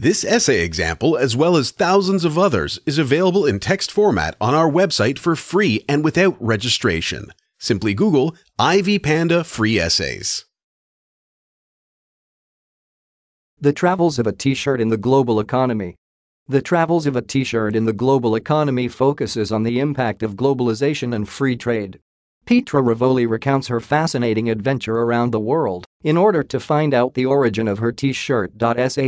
This essay example, as well as thousands of others, is available in text format on our website for free and without registration. Simply Google IvyPanda Free Essays. The Travels of a T-shirt in the Global Economy The Travels of a T-shirt in the Global Economy focuses on the impact of globalization and free trade. Pietra Rivoli recounts her fascinating adventure around the world in order to find out the origin of her t-shirt.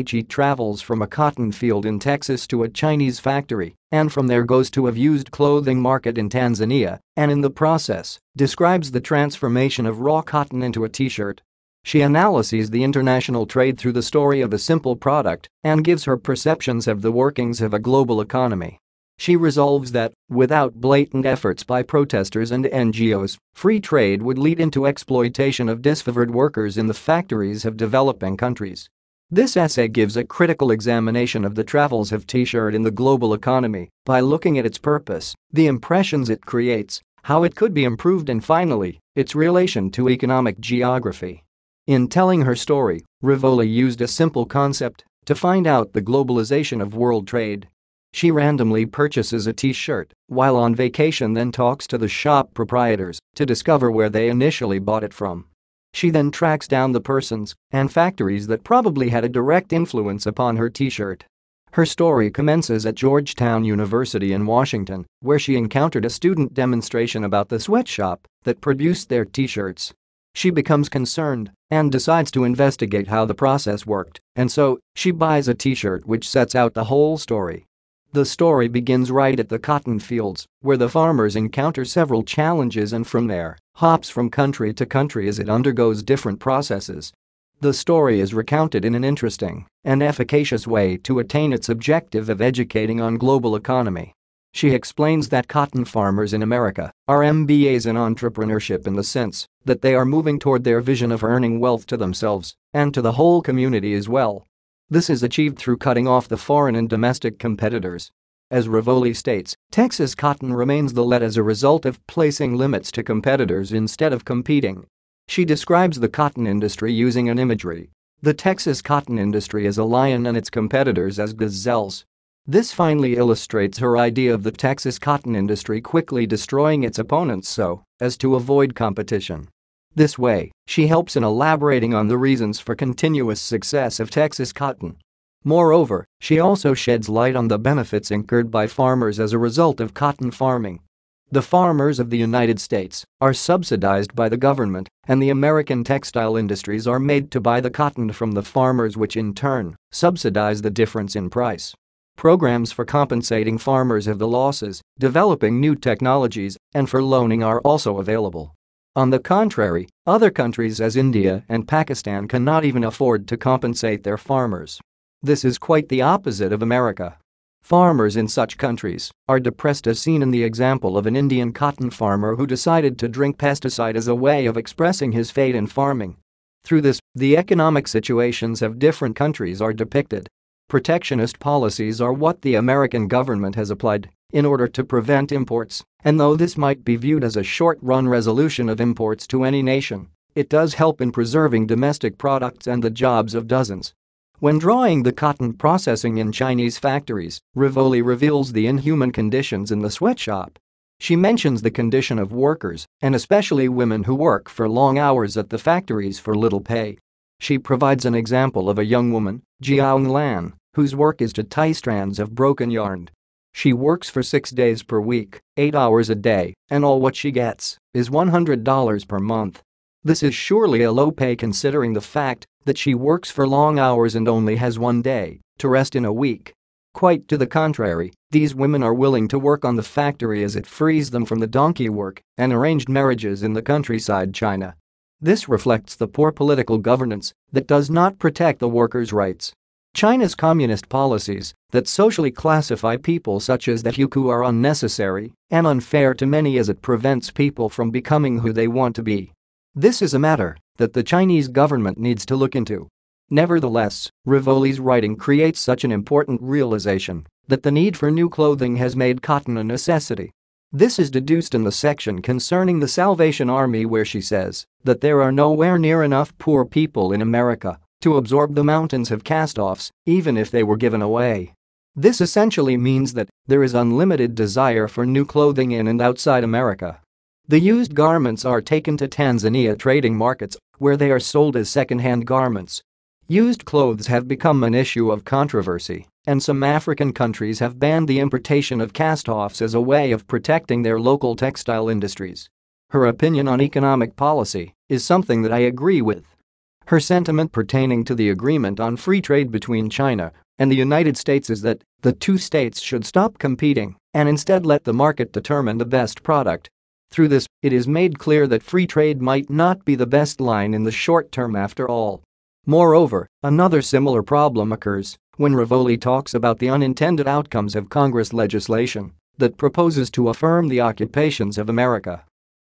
She travels from a cotton field in Texas to a Chinese factory and from there goes to a used clothing market in Tanzania and in the process describes the transformation of raw cotton into a t-shirt. She analyses the international trade through the story of a simple product and gives her perceptions of the workings of a global economy. She resolves that, without blatant efforts by protesters and NGOs, free trade would lead into exploitation of disfavored workers in the factories of developing countries. This essay gives a critical examination of the travels of T-shirt in the global economy by looking at its purpose, the impressions it creates, how it could be improved and finally, its relation to economic geography. In telling her story, Rivoli used a simple concept to find out the globalization of world trade she randomly purchases a t-shirt while on vacation then talks to the shop proprietors to discover where they initially bought it from. She then tracks down the persons and factories that probably had a direct influence upon her t-shirt. Her story commences at Georgetown University in Washington, where she encountered a student demonstration about the sweatshop that produced their t-shirts. She becomes concerned and decides to investigate how the process worked, and so, she buys a t-shirt which sets out the whole story. The story begins right at the cotton fields, where the farmers encounter several challenges and from there, hops from country to country as it undergoes different processes. The story is recounted in an interesting and efficacious way to attain its objective of educating on global economy. She explains that cotton farmers in America are MBAs in entrepreneurship in the sense that they are moving toward their vision of earning wealth to themselves and to the whole community as well this is achieved through cutting off the foreign and domestic competitors. As Rivoli states, Texas cotton remains the lead as a result of placing limits to competitors instead of competing. She describes the cotton industry using an imagery. The Texas cotton industry is a lion and its competitors as gazelles. This finely illustrates her idea of the Texas cotton industry quickly destroying its opponents so as to avoid competition. This way, she helps in elaborating on the reasons for continuous success of Texas cotton. Moreover, she also sheds light on the benefits incurred by farmers as a result of cotton farming. The farmers of the United States are subsidized by the government, and the American textile industries are made to buy the cotton from the farmers, which in turn subsidize the difference in price. Programs for compensating farmers of the losses, developing new technologies, and for loaning are also available. On the contrary, other countries as India and Pakistan cannot even afford to compensate their farmers. This is quite the opposite of America. Farmers in such countries are depressed as seen in the example of an Indian cotton farmer who decided to drink pesticide as a way of expressing his fate in farming. Through this, the economic situations of different countries are depicted. Protectionist policies are what the American government has applied in order to prevent imports, and though this might be viewed as a short-run resolution of imports to any nation, it does help in preserving domestic products and the jobs of dozens. When drawing the cotton processing in Chinese factories, Rivoli reveals the inhuman conditions in the sweatshop. She mentions the condition of workers, and especially women who work for long hours at the factories for little pay. She provides an example of a young woman, Jiang Lan, whose work is to tie strands of broken yarn she works for six days per week, eight hours a day, and all what she gets is $100 per month. This is surely a low pay considering the fact that she works for long hours and only has one day to rest in a week. Quite to the contrary, these women are willing to work on the factory as it frees them from the donkey work and arranged marriages in the countryside China. This reflects the poor political governance that does not protect the workers' rights China's communist policies that socially classify people such as the Hukou are unnecessary and unfair to many as it prevents people from becoming who they want to be. This is a matter that the Chinese government needs to look into. Nevertheless, Rivoli's writing creates such an important realization that the need for new clothing has made cotton a necessity. This is deduced in the section concerning the Salvation Army where she says that there are nowhere near enough poor people in America to absorb the mountains of cast-offs, even if they were given away. This essentially means that there is unlimited desire for new clothing in and outside America. The used garments are taken to Tanzania trading markets, where they are sold as second-hand garments. Used clothes have become an issue of controversy, and some African countries have banned the importation of cast-offs as a way of protecting their local textile industries. Her opinion on economic policy is something that I agree with. Her sentiment pertaining to the agreement on free trade between China and the United States is that the two states should stop competing and instead let the market determine the best product. Through this, it is made clear that free trade might not be the best line in the short term after all. Moreover, another similar problem occurs when Rivoli talks about the unintended outcomes of Congress legislation that proposes to affirm the occupations of America.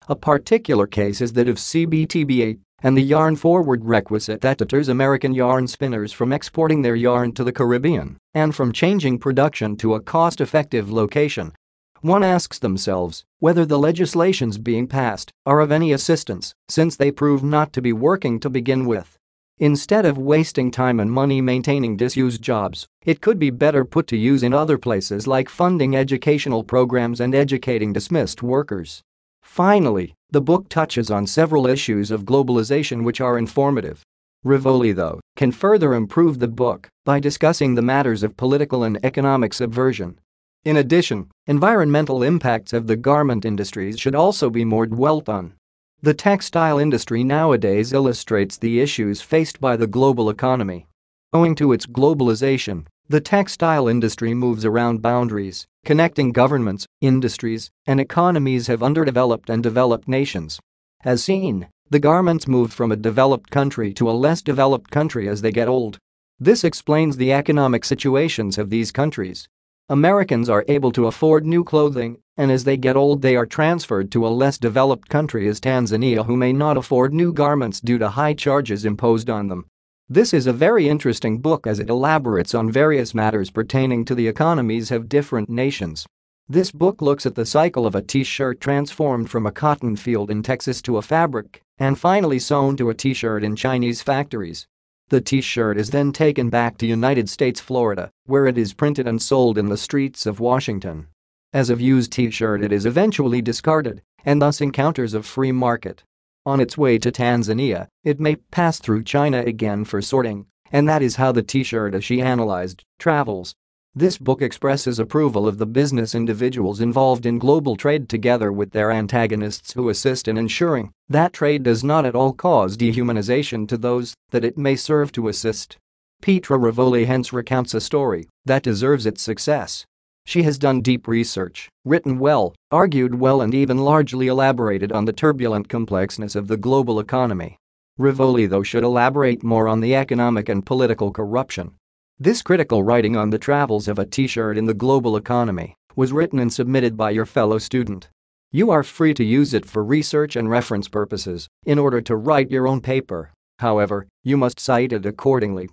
A particular case is that of CBTPA and the yarn forward requisite that deters American yarn spinners from exporting their yarn to the Caribbean and from changing production to a cost-effective location. One asks themselves whether the legislations being passed are of any assistance since they prove not to be working to begin with. Instead of wasting time and money maintaining disused jobs, it could be better put to use in other places like funding educational programs and educating dismissed workers. Finally, the book touches on several issues of globalization which are informative. Rivoli, though, can further improve the book by discussing the matters of political and economic subversion. In addition, environmental impacts of the garment industries should also be more dwelt on. The textile industry nowadays illustrates the issues faced by the global economy. Owing to its globalization, the textile industry moves around boundaries, connecting governments, industries, and economies of underdeveloped and developed nations. As seen, the garments move from a developed country to a less developed country as they get old. This explains the economic situations of these countries. Americans are able to afford new clothing, and as they get old they are transferred to a less developed country as Tanzania who may not afford new garments due to high charges imposed on them. This is a very interesting book as it elaborates on various matters pertaining to the economies of different nations. This book looks at the cycle of a t-shirt transformed from a cotton field in Texas to a fabric and finally sewn to a t-shirt in Chinese factories. The t-shirt is then taken back to United States Florida, where it is printed and sold in the streets of Washington. As a used t-shirt it is eventually discarded and thus encounters a free market. On its way to Tanzania, it may pass through China again for sorting, and that is how the t-shirt as she analyzed travels. This book expresses approval of the business individuals involved in global trade together with their antagonists who assist in ensuring that trade does not at all cause dehumanization to those that it may serve to assist. Pietra Rivoli hence recounts a story that deserves its success she has done deep research, written well, argued well and even largely elaborated on the turbulent complexness of the global economy. Rivoli though should elaborate more on the economic and political corruption. This critical writing on the travels of a t-shirt in the global economy was written and submitted by your fellow student. You are free to use it for research and reference purposes in order to write your own paper. However, you must cite it accordingly